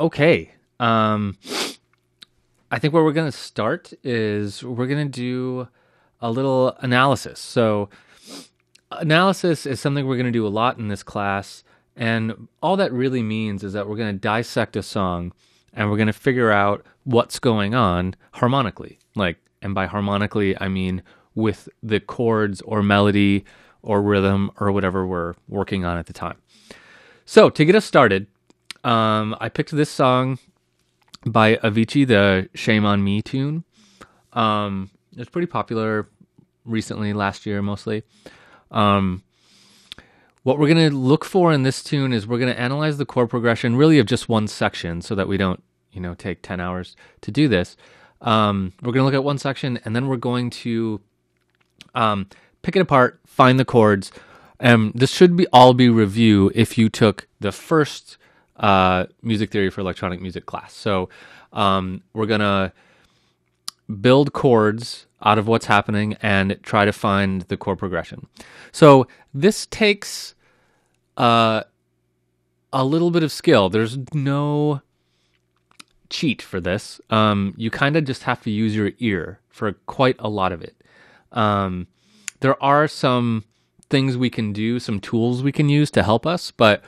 Okay. Um, I think where we're going to start is we're going to do a little analysis. So, analysis is something we're going to do a lot in this class. And all that really means is that we're going to dissect a song and we're going to figure out what's going on harmonically. Like, and by harmonically, I mean with the chords or melody or rhythm or whatever we're working on at the time. So, to get us started, um, I picked this song by Avicii, the Shame on Me tune. Um, it's pretty popular recently, last year mostly. Um, what we're going to look for in this tune is we're going to analyze the chord progression really of just one section so that we don't, you know, take 10 hours to do this. Um, we're going to look at one section and then we're going to um, pick it apart, find the chords. This should be all be review if you took the first uh, music theory for electronic music class. So um, we're going to build chords out of what's happening and try to find the chord progression. So this takes uh, a little bit of skill. There's no cheat for this. Um, you kind of just have to use your ear for quite a lot of it. Um, there are some things we can do, some tools we can use to help us, but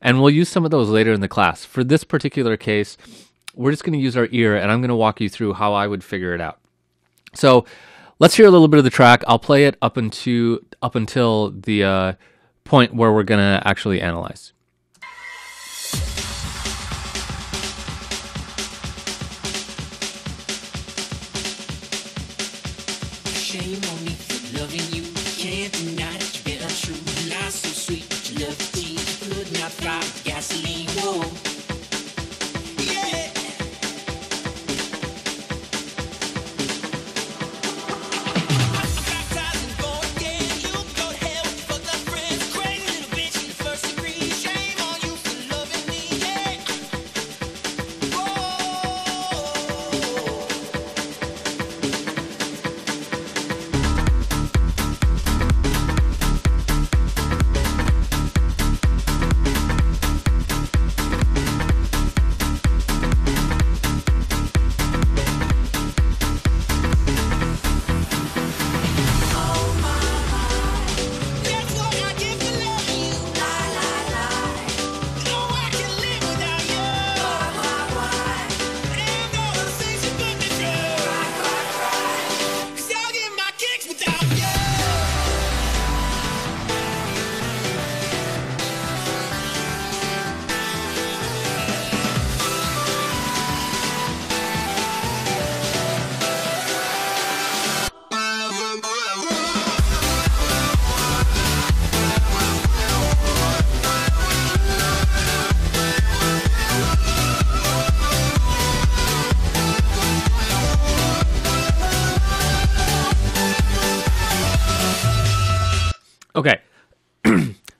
and we'll use some of those later in the class. For this particular case, we're just going to use our ear and I'm going to walk you through how I would figure it out. So let's hear a little bit of the track. I'll play it up into up until the uh, point where we're going to actually analyze.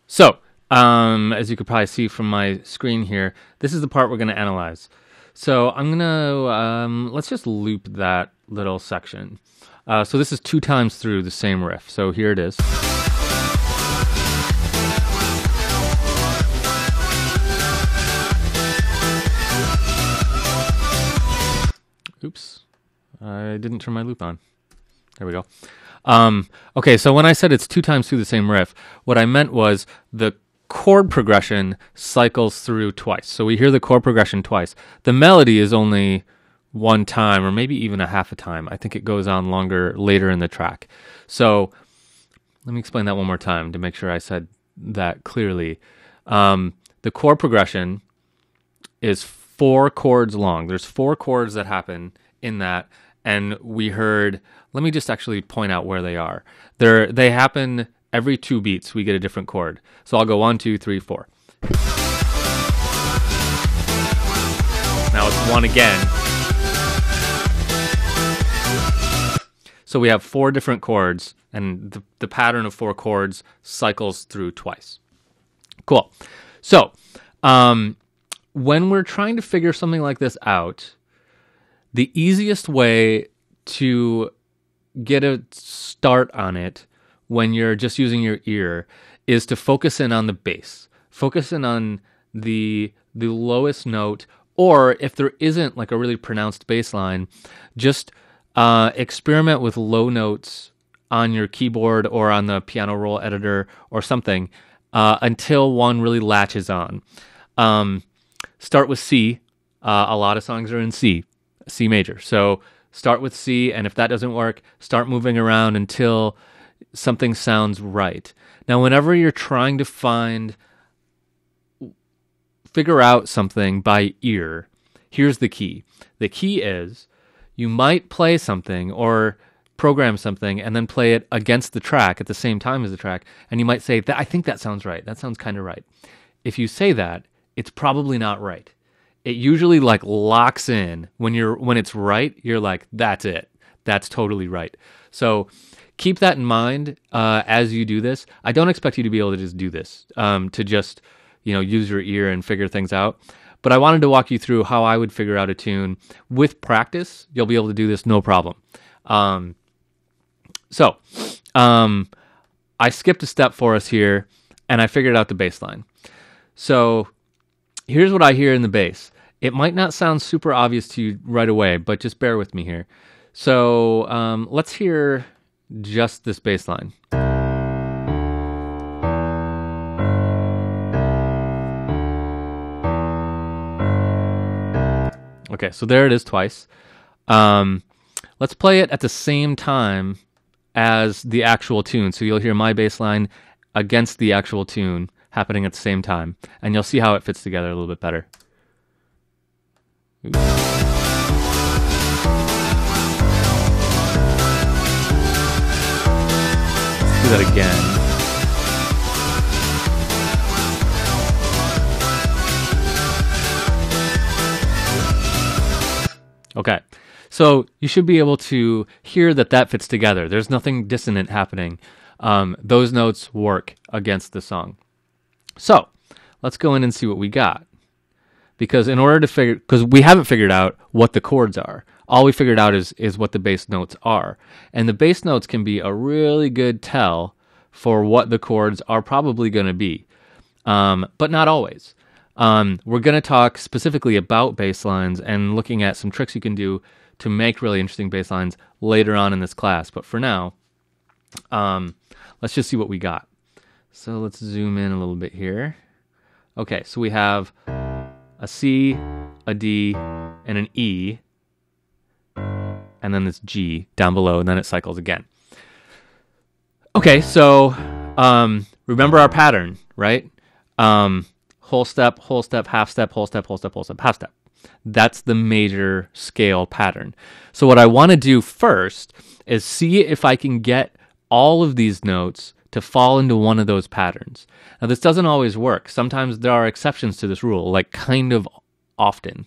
So, um, as you could probably see from my screen here, this is the part we're going to analyze. So I'm going to, um, let's just loop that little section. Uh, so this is two times through the same riff. So here it is. Oops. I didn't turn my loop on. There we go. Um, okay, so when I said it's two times through the same riff, what I meant was the chord progression cycles through twice. So we hear the chord progression twice. The melody is only one time or maybe even a half a time. I think it goes on longer later in the track. So let me explain that one more time to make sure I said that clearly. Um, the chord progression is four chords long. There's four chords that happen in that, and we heard. Let me just actually point out where they are. They're they happen every two beats. We get a different chord. So I'll go one, two, three, four. Now it's one again. So we have four different chords, and the, the pattern of four chords cycles through twice. Cool. So, um, when we're trying to figure something like this out, the easiest way to get a start on it when you're just using your ear is to focus in on the bass. Focus in on the the lowest note or if there isn't like a really pronounced bass line, just uh, experiment with low notes on your keyboard or on the piano roll editor or something uh, until one really latches on. Um, start with C. Uh, a lot of songs are in C, C major. So start with C, and if that doesn't work, start moving around until something sounds right. Now, whenever you're trying to find, figure out something by ear, here's the key. The key is you might play something or program something and then play it against the track at the same time as the track, and you might say, I think that sounds right. That sounds kind of right." If you say that, it's probably not right. It usually like locks in when you're when it's right. You're like, "That's it. That's totally right." So keep that in mind uh, as you do this. I don't expect you to be able to just do this, um, to just you know use your ear and figure things out. But I wanted to walk you through how I would figure out a tune. With practice, you'll be able to do this no problem. Um, so um, I skipped a step for us here, and I figured out the bass line. So here's what I hear in the bass. It might not sound super obvious to you right away, but just bear with me here. So um, let's hear just this bass line. Okay, so there it is twice. Um, let's play it at the same time as the actual tune. So you'll hear my bass line against the actual tune happening at the same time, and you'll see how it fits together a little bit better. Do that again. Okay. So you should be able to hear that that fits together. There's nothing dissonant happening. Um, those notes work against the song. So let's go in and see what we got. Because in order to figure, because we haven't figured out what the chords are. All we figured out is is what the bass notes are, and the bass notes can be a really good tell for what the chords are probably going to be, um, but not always. Um, we're going to talk specifically about bass lines and looking at some tricks you can do to make really interesting bass lines later on in this class. But for now, um, let's just see what we got. So let's zoom in a little bit here. Okay, so we have a C, a D, and an E, and then this G down below, and then it cycles again. Okay, so um, remember our pattern, right? Um, whole step, whole step, half step, whole step, whole step, whole step, half step. That's the major scale pattern. So, what I want to do first is see if I can get all of these notes to fall into one of those patterns. Now, this doesn't always work. Sometimes there are exceptions to this rule, like kind of often.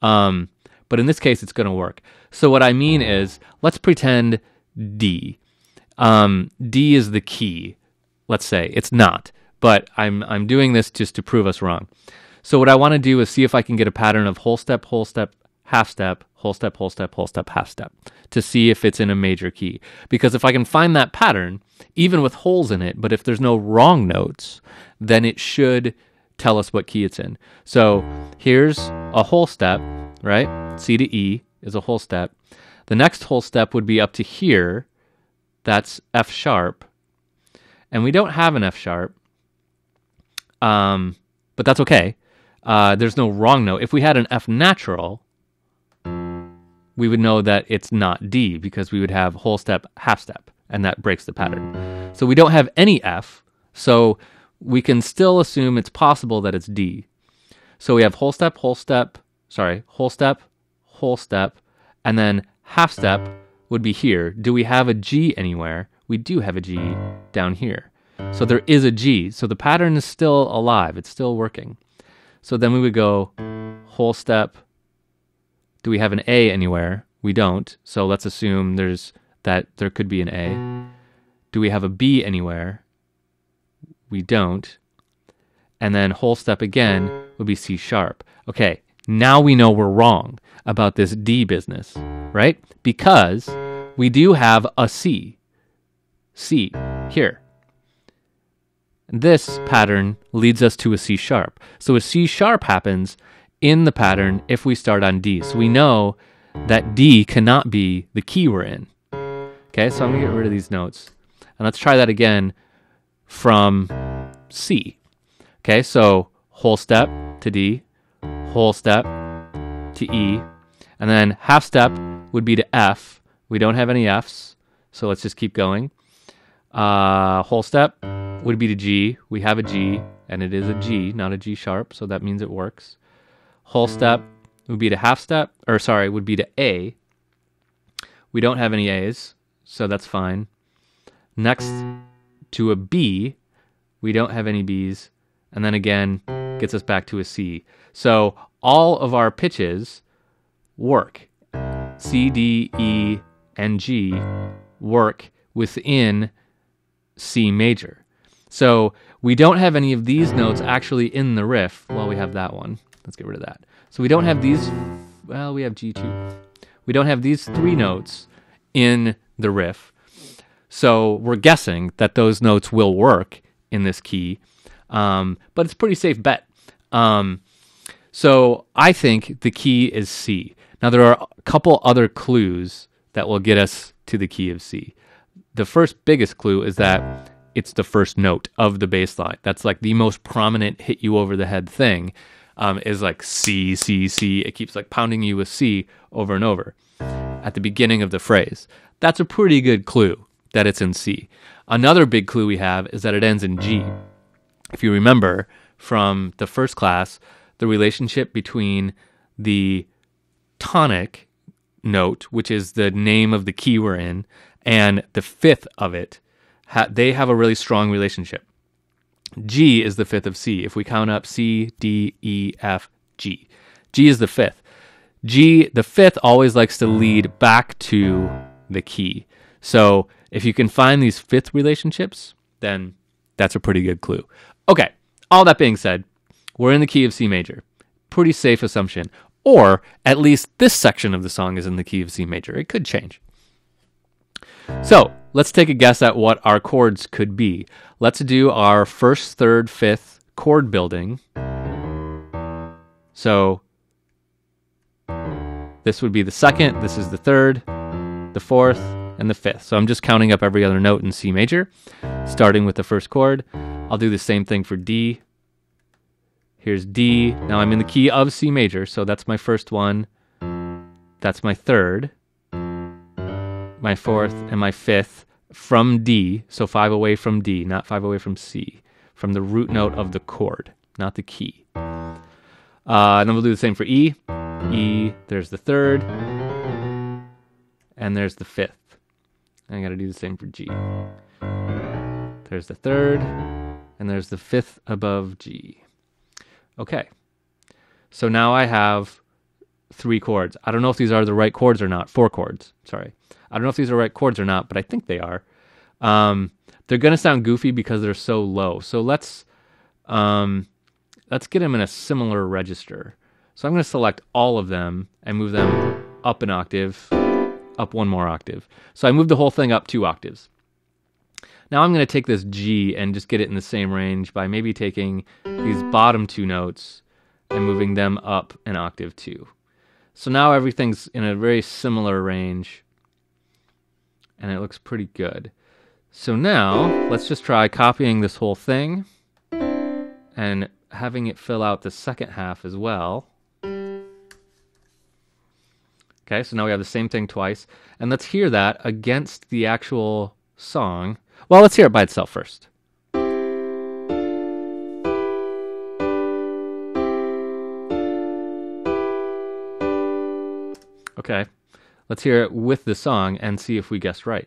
Um, but in this case, it's going to work. So, what I mean is, let's pretend D. Um, D is the key. Let's say it's not, but I'm I'm doing this just to prove us wrong. So what I want to do is see if I can get a pattern of whole step, whole step, half step, whole step, whole step, whole step, half step to see if it's in a major key. Because if I can find that pattern, even with holes in it, but if there's no wrong notes, then it should tell us what key it's in. So here's a whole step, right? C to E is a whole step. The next whole step would be up to here. That's F sharp. And we don't have an F sharp. Um, but that's okay. Uh, there's no wrong note. If we had an F natural, we would know that it's not D because we would have whole step, half step, and that breaks the pattern. So we don't have any F, so we can still assume it's possible that it's D. So we have whole step, whole step, sorry, whole step, whole step, and then half step would be here. Do we have a G anywhere? We do have a G down here. So there is a G. So the pattern is still alive, it's still working. So then we would go whole step. Do we have an A anywhere? We don't. So let's assume there's that there could be an A. Do we have a B anywhere? We don't. And then whole step again would be C sharp. Okay, now we know we're wrong about this D business, right? Because we do have a C. C here. This pattern leads us to a C sharp. So a C sharp happens in the pattern if we start on D. So we know that D cannot be the key we're in. Okay, so I'm gonna get rid of these notes. And let's try that again from C. Okay, so whole step to D, whole step to E, and then half step would be to F. We don't have any Fs, so let's just keep going. Uh, whole step would be to G. We have a G, and it is a G, not a G sharp, so that means it works. Whole step would be to half step, or sorry, would be to A. We don't have any A's, so that's fine. Next to a B, we don't have any B's, and then again gets us back to a C. So all of our pitches work. C, D, E, and G work within C major. So we don't have any of these notes actually in the riff. Well, we have that one. Let's get rid of that. So we don't have these. Well, we have G2. We don't have these three notes in the riff. So we're guessing that those notes will work in this key, um, but it's pretty safe bet. Um, so I think the key is C. Now there are a couple other clues that will get us to the key of C. The first biggest clue is that it's the first note of the bass line. That's like the most prominent hit you over the head thing. Um, is like C, C, C. It keeps like pounding you with C over and over at the beginning of the phrase. That's a pretty good clue that it's in C. Another big clue we have is that it ends in G. If you remember from the first class, the relationship between the tonic note, which is the name of the key we're in, and the fifth of it, ha- they have a really strong relationship. G is the fifth of C. If we count up C, D, E, F, G, G is the fifth. G, the fifth, always likes to lead back to the key. So if you can find these fifth relationships, then that's a pretty good clue. Okay, all that being said, we're in the key of C major. Pretty safe assumption. Or at least this section of the song is in the key of C major. It could change. So let's take a guess at what our chords could be. Let's do our first, third, fifth chord building. So this would be the second, this is the third, the fourth, and the fifth. So I'm just counting up every other note in C major, starting with the first chord. I'll do the same thing for D. Here's D. Now I'm in the key of C major, so that's my first one. That's my third, my fourth, and my fifth from D. So five away from D, not five away from C, from the root note of the chord, not the key. Uh, and then we'll do the same for E. E, there's the third, and there's the fifth. I got to do the same for G. There's the third, and there's the fifth above G. Okay. So now I have three chords. I don't know if these are the right chords or not. Four chords. Sorry. I don't know if these are right chords or not, but I think they are. Um, they're going to sound goofy because they're so low. So let's um, let's get them in a similar register. So I'm going to select all of them and move them up an octave, up one more octave. So I moved the whole thing up two octaves. Now I'm going to take this G and just get it in the same range by maybe taking these bottom two notes and moving them up an octave too. So now everything's in a very similar range and it looks pretty good. So now let's just try copying this whole thing and having it fill out the second half as well. Okay, so now we have the same thing twice. And let's hear that against the actual song. Well, let's hear it by itself first. Okay, let's hear it with the song and see if we guessed right.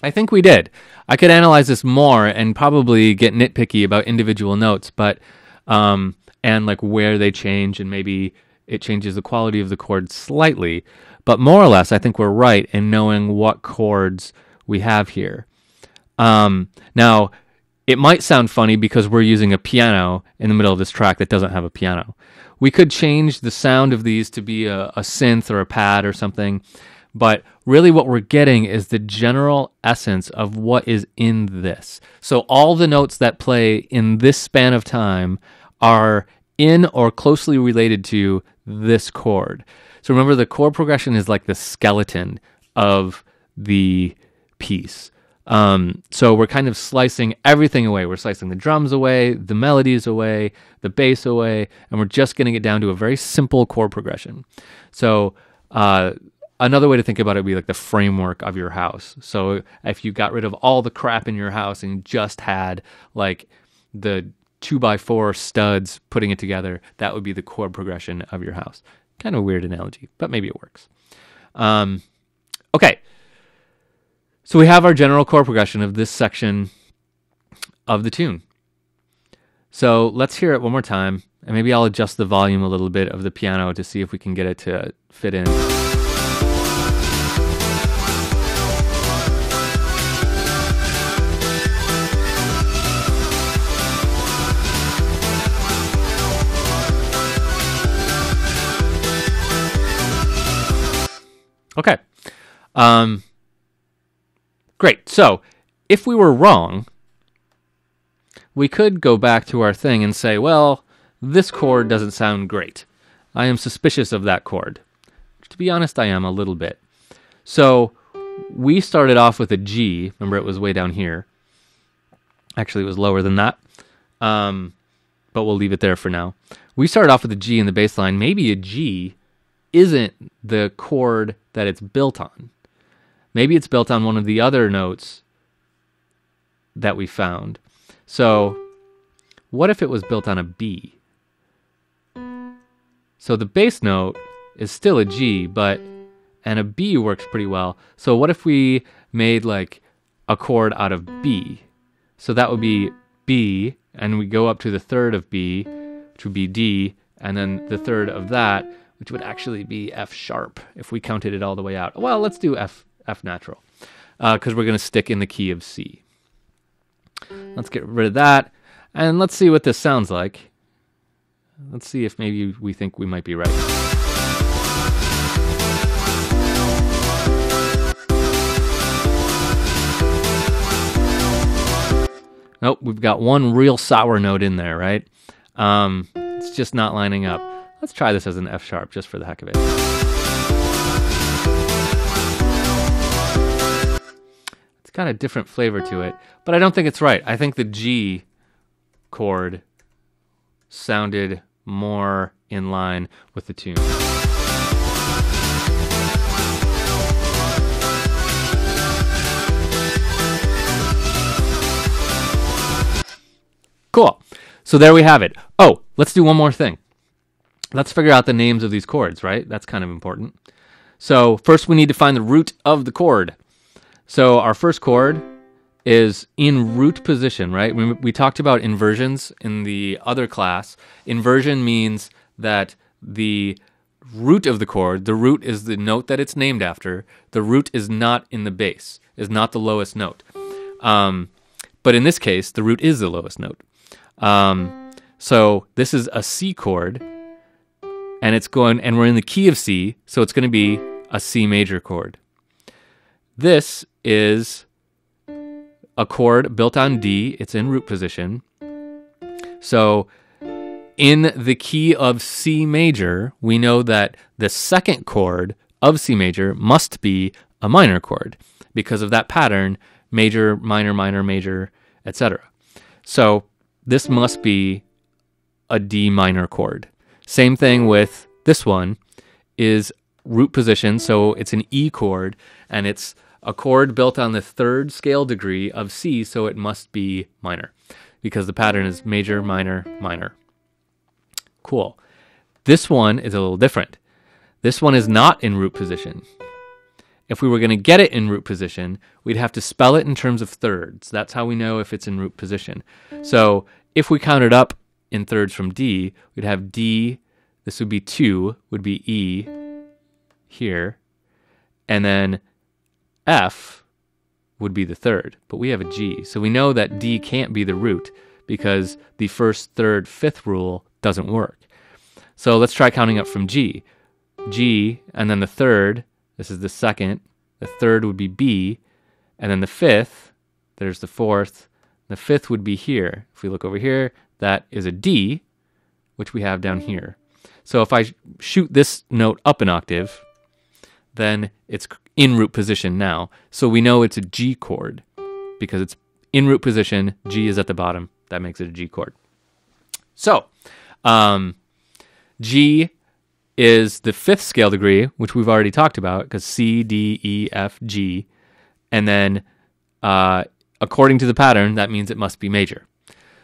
I think we did. I could analyze this more and probably get nitpicky about individual notes, but um, and like where they change and maybe it changes the quality of the chord slightly. But more or less, I think we're right in knowing what chords we have here. Um, now, it might sound funny because we're using a piano in the middle of this track that doesn't have a piano. We could change the sound of these to be a, a synth or a pad or something, But really, what we're getting is the general essence of what is in this. So, all the notes that play in this span of time are in or closely related to this chord. So, remember, the chord progression is like the skeleton of the piece. Um, so we're kind of slicing everything away. We're slicing the drums away, the melodies away, the bass away, and we're just getting it down to a very simple chord progression. So uh, another way to think about it would be like the framework of your house. So if you got rid of all the crap in your house and just had like the two by four studs putting it together, that would be the chord progression of your house. Kind of a weird analogy, but maybe it works. Um, okay. So we have our general chord progression of this section of the tune. So let's hear it one more time, and maybe I'll adjust the volume a little bit of the piano to see if we can get it to fit in. Okay. Um, great. So if we were wrong, we could go back to our thing and say, well, this chord doesn't sound great. I am suspicious of that chord. To be honest, I am a little bit. So we started off with a G. Remember, it was way down here. Actually, it was lower than that. Um, but we'll leave it there for now. We started off with a G in the bass line. Maybe a G isn't the chord that it's built on. Maybe it's built on one of the other notes that we found. So, what if it was built on a B? So the bass note is still a G, but and a B works pretty well. So what if we made like a chord out of B? So that would be B, and we go up to the third of B, which would be D, and then the third of that, which would actually be F sharp if we counted it all the way out. Well, let's do F F natural because we're going to stick in the key of C. Let's get rid of that, and let's see what this sounds like. Let's see if maybe we think we might be right. Nope, we've got one real sour note in there, right? Um, it's just not lining up. Let's try this as an F sharp just for the heck of it. Got a different flavor to it, but I don't think it's right. I think the G chord sounded more in line with the tune. Cool. So there we have it. Oh, let's do one more thing. Let's figure out the names of these chords, right? That's kind of important. So first we need to find the root of the chord. So our first chord is in root position, right? We, we talked about inversions in the other class. Inversion means that the root of the chord, the root is the note that it's named after. The root is not in the bass, is not the lowest note. Um, but in this case, the root is the lowest note. Um, so this is a C chord, and it's going, and we're in the key of C, so it's going to be a C major chord. This is a chord built on D. It's in root position. So in the key of C major, we know that the second chord of C major must be a minor chord because of that pattern major, minor, minor, major, etc. So this must be a D minor chord. Same thing with this one is root position, so it's an E chord and it's a chord built on the third scale degree of C, so it must be minor because the pattern is major, minor, minor. Cool. This one is a little different. This one is not in root position. If we were going to get it in root position, we'd have to spell it in terms of thirds. That's how we know if it's in root position. So if we counted up in thirds from D, we'd have D, this would be 2, would be E here, and then F would be the third, but we have a G. So we know that D can't be the root because the first, third, fifth rule doesn't work. So let's try counting up from G. G, and then the third This is the second. The third would be B. And then the fifth, there's the fourth. The fifth would be here. If we look over here, that is a D, which we have down here. So if I shoot this note up an octave, then it's in root position now. So we know it's a G chord because it's in root position. G is at the bottom. That makes it a G chord. So, um, G is the fifth scale degree, which we've already talked about, because C, D, E, F, G. And then, uh, according to the pattern, that means it must be major.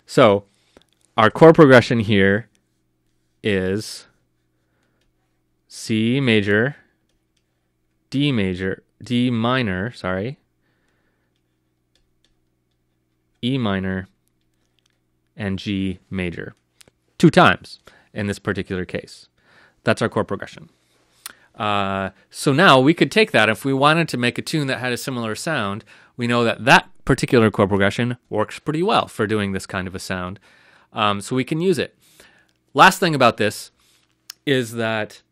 So, our chord progression here is C major, D major, D minor, sorry, E minor, and G major. Two times in this particular case. That's our chord progression. Uh, so now we could take that if we wanted to make a tune that had a similar sound. We know that that particular chord progression works pretty well for doing this kind of a sound. Um, so we can use it. Last thing about this is that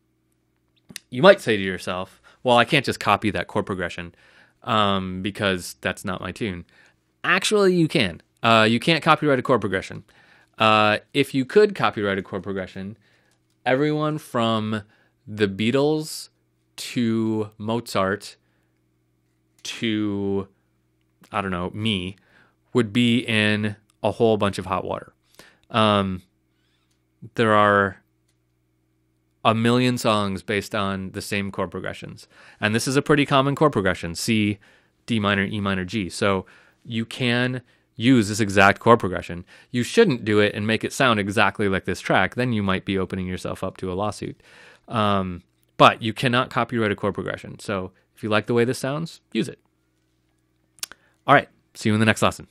you might say to yourself, well, I can't just copy that chord progression um, because that's not my tune. Actually, you can. Uh, you can't copyright a chord progression. Uh, if you could copyright a chord progression, everyone from the Beatles to Mozart to, I don't know, me would be in a whole bunch of hot water. Um, there are a million songs based on the same chord progressions. And this is a pretty common chord progression C, D minor, E minor, G. So you can use this exact chord progression. You shouldn't do it and make it sound exactly like this track. Then you might be opening yourself up to a lawsuit. Um, but you cannot copyright a chord progression. So if you like the way this sounds, use it. All right. See you in the next lesson.